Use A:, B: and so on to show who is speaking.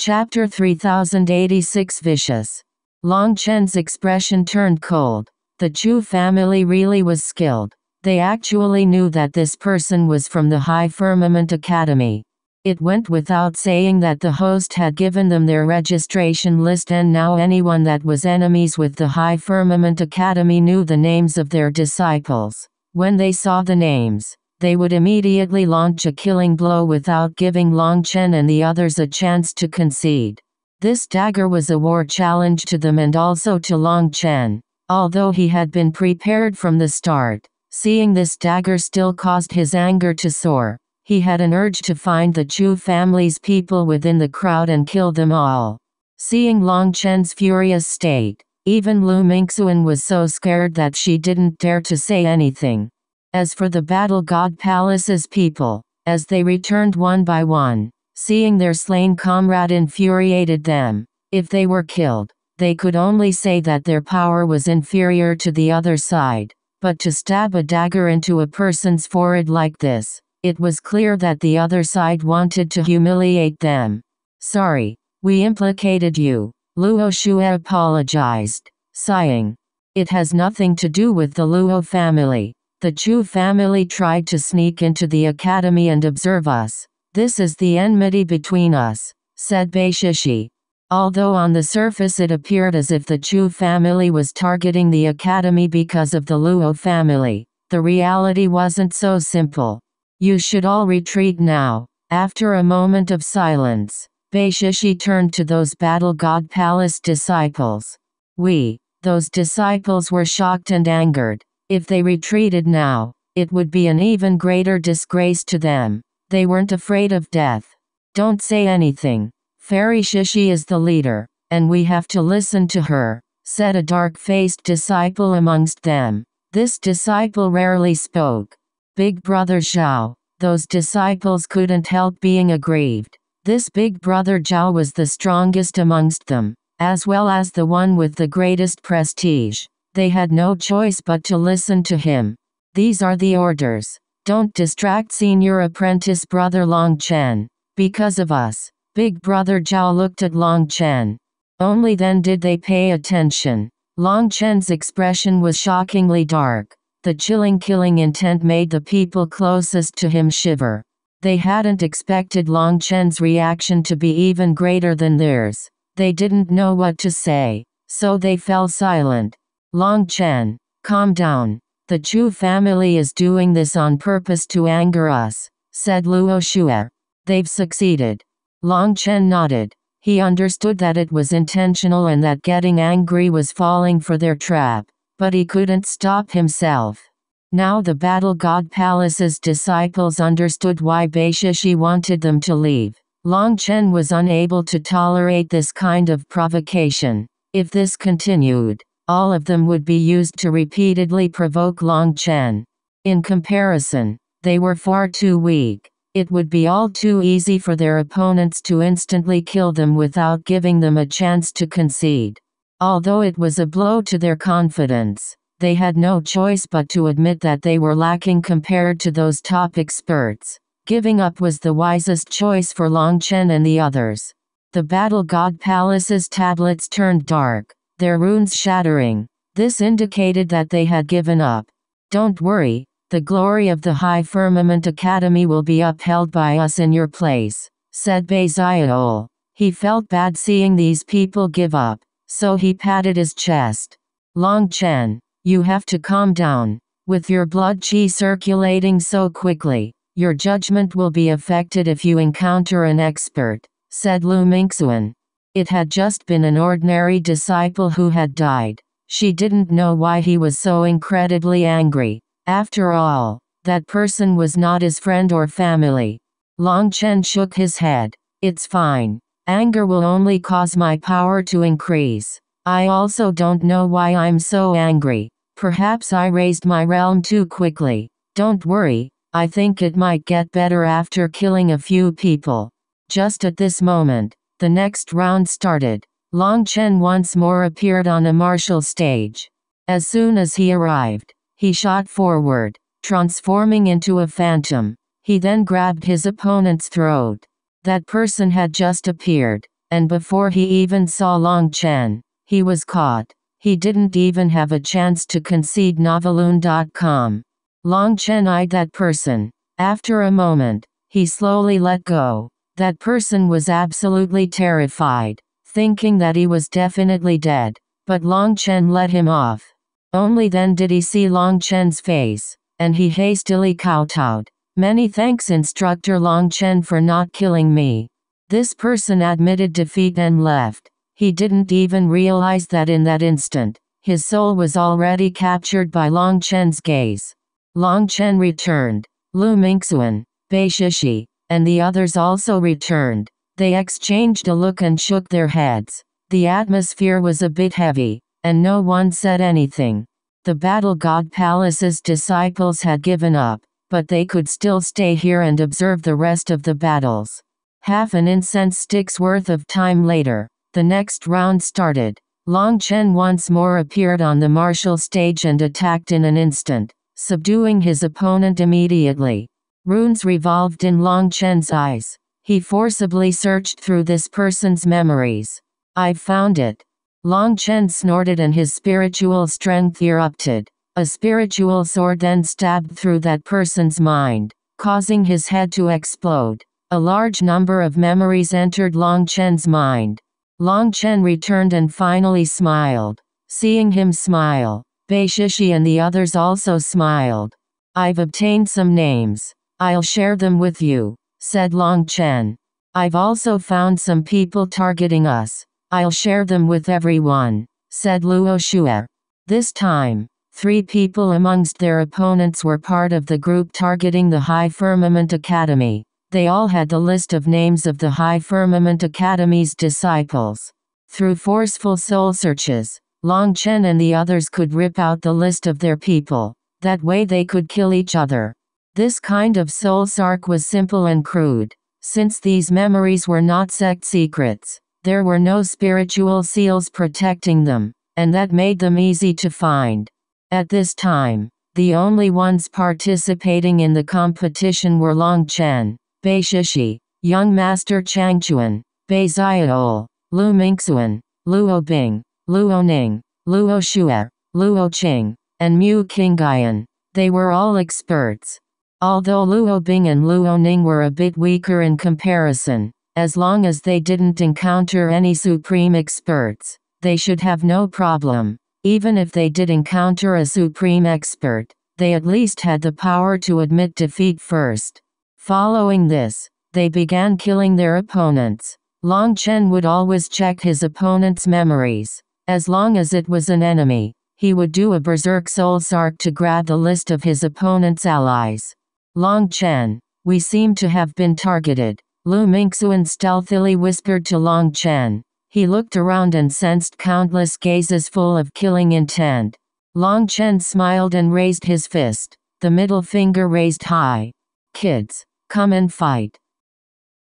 A: Chapter 3086 Vicious. Long Chen's expression turned cold. The Chu family really was skilled. They actually knew that this person was from the High Firmament Academy. It went without saying that the host had given them their registration list and now anyone that was enemies with the High Firmament Academy knew the names of their disciples. When they saw the names, they would immediately launch a killing blow without giving Long Chen and the others a chance to concede. This dagger was a war challenge to them and also to Long Chen. Although he had been prepared from the start, seeing this dagger still caused his anger to soar. He had an urge to find the Chu family's people within the crowd and kill them all. Seeing Long Chen's furious state, even Lu Mingxuan was so scared that she didn't dare to say anything. As for the Battle God Palace's people, as they returned one by one, seeing their slain comrade infuriated them. If they were killed, they could only say that their power was inferior to the other side. But to stab a dagger into a person's forehead like this, it was clear that the other side wanted to humiliate them. Sorry, we implicated you, Luo Xue apologized, sighing. It has nothing to do with the Luo family. The Chu family tried to sneak into the academy and observe us. This is the enmity between us, said Bei Shishi. Although on the surface it appeared as if the Chu family was targeting the academy because of the Luo family, the reality wasn't so simple. You should all retreat now. After a moment of silence, Bei Shishi turned to those Battle God Palace disciples. We, those disciples were shocked and angered. If they retreated now, it would be an even greater disgrace to them. They weren't afraid of death. Don't say anything. Fairy Shishi is the leader, and we have to listen to her, said a dark-faced disciple amongst them. This disciple rarely spoke. Big brother Zhao. Those disciples couldn't help being aggrieved. This big brother Zhao was the strongest amongst them, as well as the one with the greatest prestige. They had no choice but to listen to him. These are the orders. Don't distract senior apprentice brother Long Chen. Because of us. Big brother Zhao looked at Long Chen. Only then did they pay attention. Long Chen's expression was shockingly dark. The chilling killing intent made the people closest to him shiver. They hadn't expected Long Chen's reaction to be even greater than theirs. They didn't know what to say, so they fell silent. Long Chen, calm down. The Chu family is doing this on purpose to anger us, said Luo Xue. They've succeeded. Long Chen nodded. He understood that it was intentional and that getting angry was falling for their trap, but he couldn't stop himself. Now the Battle God Palace's disciples understood why Bei Shishi wanted them to leave. Long Chen was unable to tolerate this kind of provocation. If this continued, all of them would be used to repeatedly provoke Long Chen. In comparison, they were far too weak. It would be all too easy for their opponents to instantly kill them without giving them a chance to concede. Although it was a blow to their confidence, they had no choice but to admit that they were lacking compared to those top experts. Giving up was the wisest choice for Long Chen and the others. The Battle God Palace's tablets turned dark their runes shattering. This indicated that they had given up. Don't worry, the glory of the High Firmament Academy will be upheld by us in your place, said Bei Xiaol. He felt bad seeing these people give up, so he patted his chest. Long Chen, you have to calm down. With your blood qi circulating so quickly, your judgment will be affected if you encounter an expert, said Lu Mingxuan. It had just been an ordinary disciple who had died. She didn't know why he was so incredibly angry. After all, that person was not his friend or family. Long Chen shook his head. It's fine. Anger will only cause my power to increase. I also don't know why I'm so angry. Perhaps I raised my realm too quickly. Don't worry, I think it might get better after killing a few people. Just at this moment, the next round started. Long Chen once more appeared on a martial stage. As soon as he arrived, he shot forward, transforming into a phantom. He then grabbed his opponent's throat. That person had just appeared. and before he even saw Long Chen, he was caught. He didn't even have a chance to concede Noveloon.com. Long Chen eyed that person. After a moment, he slowly let go. That person was absolutely terrified, thinking that he was definitely dead. But Long Chen let him off. Only then did he see Long Chen's face, and he hastily kowtowed. Many thanks Instructor Long Chen for not killing me. This person admitted defeat and left. He didn't even realize that in that instant, his soul was already captured by Long Chen's gaze. Long Chen returned. Lu Mingxuan, Bei Shishi, and the others also returned. They exchanged a look and shook their heads. The atmosphere was a bit heavy, and no one said anything. The Battle God Palace's disciples had given up, but they could still stay here and observe the rest of the battles. Half an incense stick's worth of time later, the next round started. Long Chen once more appeared on the martial stage and attacked in an instant subduing his opponent immediately. Runes revolved in Long Chen's eyes. He forcibly searched through this person's memories. I've found it. Long Chen snorted and his spiritual strength erupted. A spiritual sword then stabbed through that person's mind, causing his head to explode. A large number of memories entered Long Chen's mind. Long Chen returned and finally smiled. Seeing him smile, Bei Shishi and the others also smiled. I've obtained some names. I'll share them with you, said Long Chen. I've also found some people targeting us. I'll share them with everyone, said Luo Xue. This time, three people amongst their opponents were part of the group targeting the High Firmament Academy. They all had the list of names of the High Firmament Academy's disciples. Through forceful soul searches, Long Chen and the others could rip out the list of their people. That way they could kill each other. This kind of soul search was simple and crude. Since these memories were not sect secrets, there were no spiritual seals protecting them, and that made them easy to find. At this time, the only ones participating in the competition were Long Chen, Bei Shishi, Young Master Changchuan, Bei Xiaol, Lu Mingxuan, Luo Bing, Luo Ning, Luo Xue, Luo Qing, and Mu Qingyan. They were all experts. Although Luo Bing and Luo Ning were a bit weaker in comparison, as long as they didn't encounter any supreme experts, they should have no problem. Even if they did encounter a supreme expert, they at least had the power to admit defeat first. Following this, they began killing their opponents. Long Chen would always check his opponent's memories. As long as it was an enemy, he would do a berserk soul search to grab the list of his opponent's allies. Long Chen, we seem to have been targeted. Lu Mingxuan stealthily whispered to Long Chen. He looked around and sensed countless gazes full of killing intent. Long Chen smiled and raised his fist, the middle finger raised high. Kids, come and fight.